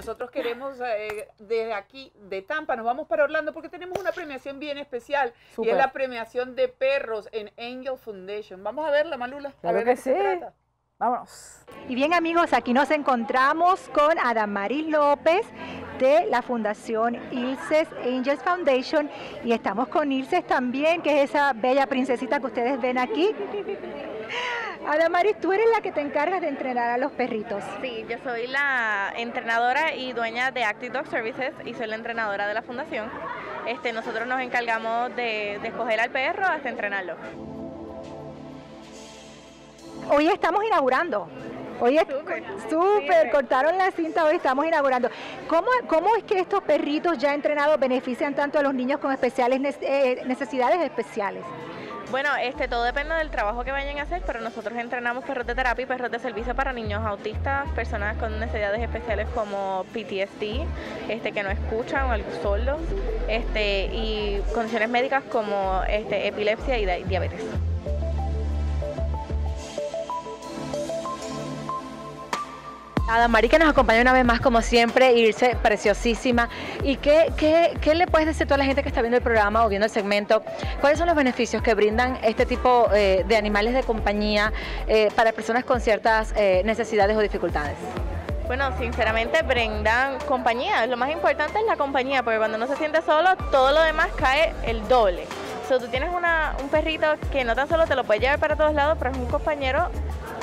nosotros queremos eh, desde aquí, de Tampa, nos vamos para Orlando porque tenemos una premiación bien especial y es la premiación de perros en Angel Foundation. Vamos a verla, Malula. Claro a ver que sí. Vámonos. Y bien amigos, aquí nos encontramos con Adamaris López de la Fundación Ilses Angels Foundation y estamos con Ilses también, que es esa bella princesita que ustedes ven aquí. Adamaris, tú eres la que te encargas de entrenar a los perritos. Sí, yo soy la entrenadora y dueña de Active Dog Services y soy la entrenadora de la fundación. Este, nosotros nos encargamos de, de escoger al perro hasta entrenarlo hoy estamos inaugurando. Hoy es súper, cortaron la cinta, hoy estamos inaugurando. ¿Cómo, ¿Cómo es que estos perritos ya entrenados benefician tanto a los niños con especiales eh, necesidades especiales? Bueno, este todo depende del trabajo que vayan a hacer, pero nosotros entrenamos perros de terapia y perros de servicio para niños autistas, personas con necesidades especiales como PTSD, este que no escuchan o sordos, este y condiciones médicas como este epilepsia y diabetes. Mari que nos acompaña una vez más como siempre, irse preciosísima. ¿Y qué, qué, le puedes decir a toda la gente que está viendo el programa o viendo el segmento? ¿Cuáles son los beneficios que brindan este tipo eh, de animales de compañía eh, para personas con ciertas eh, necesidades o dificultades? Bueno, sinceramente brindan compañía. Lo más importante es la compañía, porque cuando uno se siente solo, todo lo demás cae el doble. O tú tienes un perrito que no tan solo te lo puede llevar para todos lados, pero es un compañero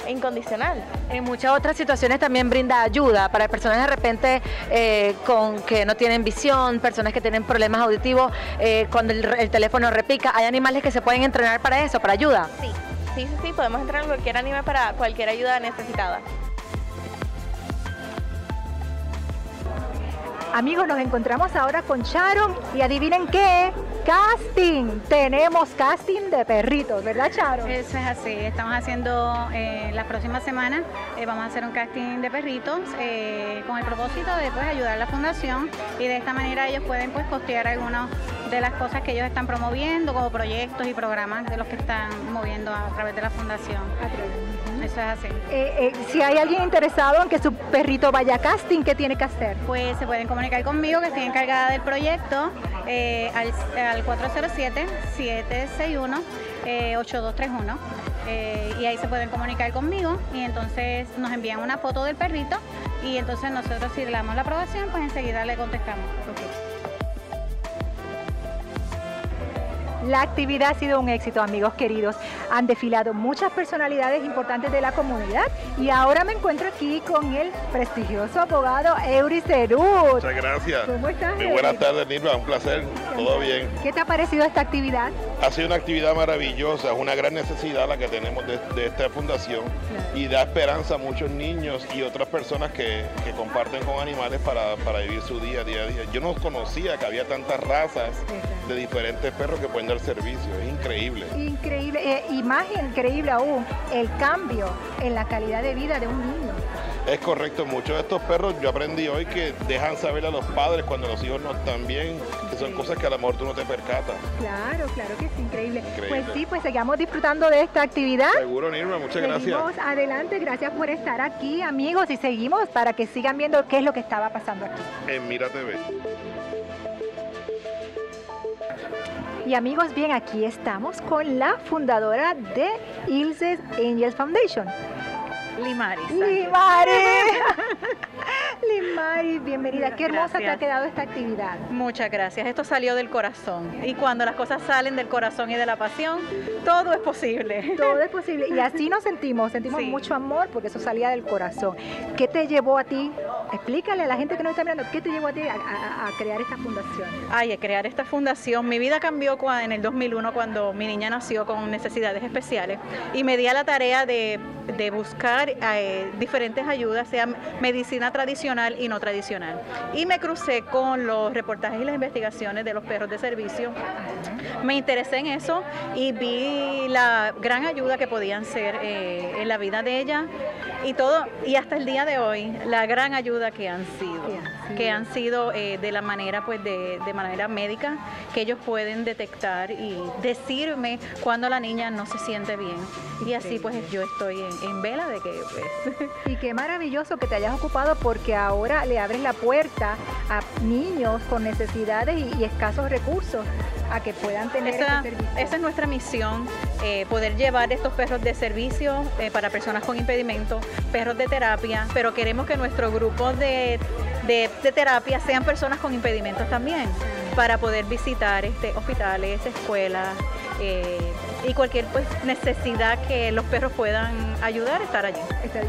incondicional. En muchas otras situaciones también brinda ayuda para personas de repente eh, con que no tienen visión, personas que tienen problemas auditivos, eh, cuando el, teléfono repica, ¿hay animales que se pueden entrenar para eso, para ayuda? Sí, sí, sí, sí podemos entrenar cualquier animal para cualquier ayuda necesitada. Amigos, nos encontramos ahora con Sharon y adivinen qué, casting. Tenemos casting de perritos, ¿verdad Sharon? Eso es así, estamos haciendo eh, la próxima semana, eh, vamos a hacer un casting de perritos eh, con el propósito de pues, ayudar a la fundación y de esta manera ellos pueden pues costear algunas de las cosas que ellos están promoviendo como proyectos y programas de los que están moviendo a través de la fundación. Eso es así. si hay alguien interesado en que su perrito vaya a casting, ¿qué tiene que hacer? Pues se pueden comunicar conmigo, que estoy encargada del proyecto, al, al 407-761-8231. Eh, y ahí se pueden comunicar conmigo y entonces nos envían una foto del perrito y entonces nosotros si le damos la aprobación pues enseguida le contestamos. La actividad ha sido un éxito, amigos queridos. Han desfilado muchas personalidades importantes de la comunidad y ahora me encuentro aquí con el prestigioso abogado Eury Cerut. Muchas gracias. ¿Cómo estás? Muy buenas tardes, Nilva. Un placer. Todo bien. ¿Qué te ha parecido esta actividad? Ha sido una actividad maravillosa, es una gran necesidad la que tenemos de, esta fundación y da esperanza a muchos niños y otras personas que, comparten con animales para, vivir su día a día. Yo no conocía que había tantas razas de diferentes perros que pueden dar servicio, es increíble. Increíble, eh, y más increíble aún, el cambio en la calidad de vida de un niño. Es correcto, muchos de estos perros yo aprendí hoy que dejan saber a los padres cuando los hijos no están bien, que son cosas que a lo mejor tú no te percatas. Claro, claro que es increíble. Pues sí, pues sigamos disfrutando de esta actividad. Seguro, Nirma, muchas seguimos gracias. adelante, gracias por estar aquí, amigos, y seguimos para que sigan viendo qué es lo que estaba pasando aquí. En Mira TV. Y amigos, bien, aquí estamos con la fundadora de Ilses Angels Foundation. Limaris. Limaris. Limari, bienvenida. Qué hermosa te ha quedado esta actividad. Muchas gracias. Esto salió del corazón. Y cuando las cosas salen del corazón y de la pasión, todo es posible. Todo es posible. Y así nos sentimos. Sentimos mucho amor porque eso salía del corazón. ¿Qué te llevó a ti? Explícale a la gente que nos está mirando, ¿qué te llevó a ti a, crear esta fundación? Ay, a crear esta fundación. Mi vida cambió en el 2001 cuando mi niña nació con necesidades especiales. Y me di a la tarea de, buscar eh, diferentes ayudas, sea medicina tradicional y no tradicional. Y me crucé con los reportajes y las investigaciones de los perros de servicio. Me interesé en eso y vi la gran ayuda que podían ser eh, en la vida de ella y todo, y hasta el día de hoy, la gran ayuda que han sido. Que han sido eh, de la manera, pues de, de, manera médica, que ellos pueden detectar y decirme cuando la niña no se siente bien. Y así pues yo estoy en, vela de que... Pues, y qué maravilloso que te hayas ocupado porque ahora le abres la puerta a niños con necesidades y, escasos recursos a que puedan tener esa, este servicio. Esa es nuestra misión, eh, poder llevar estos perros de servicio eh, para personas con impedimento, perros de terapia, pero queremos que nuestro grupo de, terapia sean personas con impedimentos también, para poder visitar este, hospitales, escuelas. Eh, y cualquier pues, necesidad que los perros puedan ayudar, estar allí.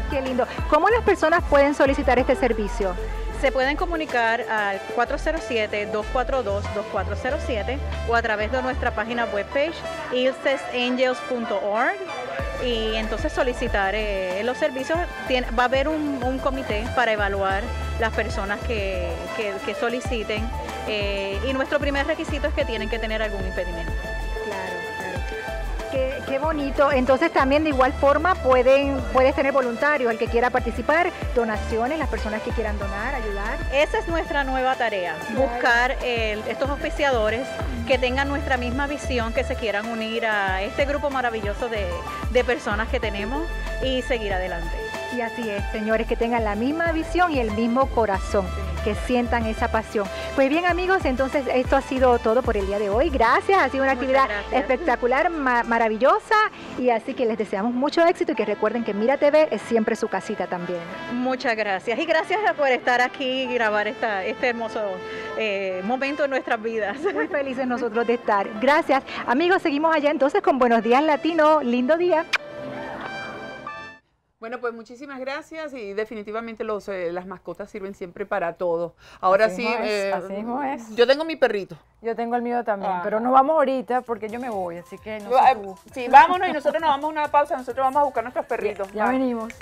Qué lindo. ¿Cómo las personas pueden solicitar este servicio? Se pueden comunicar al 407-242-2407 o a través de nuestra página webpage ilcesangels.org y entonces solicitar eh, los servicios. va a haber un, comité para evaluar las personas que, soliciten eh, y nuestro primer requisito es que tienen que tener algún impedimento. Qué, bonito. Entonces también de igual forma pueden, puedes tener voluntarios, el que quiera participar, donaciones, las personas que quieran donar, ayudar. Esa es nuestra nueva tarea, buscar estos auspiciadores que tengan nuestra misma visión, que se quieran unir a este grupo maravilloso de, de personas que tenemos y seguir adelante. Y así es, señores, que tengan la misma visión y el mismo corazón que sientan esa pasión. Pues bien amigos, entonces esto ha sido todo por el día de hoy. Gracias, ha sido una actividad espectacular, maravillosa y así que les deseamos mucho éxito y que recuerden que Mira TV es siempre su casita también. Muchas gracias y gracias por estar aquí y grabar esta, este hermoso eh, momento en nuestras vidas. Muy felices nosotros de estar. Gracias. Amigos, seguimos allá entonces con Buenos Días Latino. Lindo día. Bueno, pues muchísimas gracias y definitivamente los, eh, las mascotas sirven siempre para todo. Ahora sí, eh, así mismo es. yo tengo mi perrito. Yo tengo el mío también, ah. pero no vamos ahorita porque yo me voy, así que no. Ah, sé. Sí, vámonos y nosotros nos vamos a una pausa, nosotros vamos a buscar nuestros perritos. Ya, ya venimos.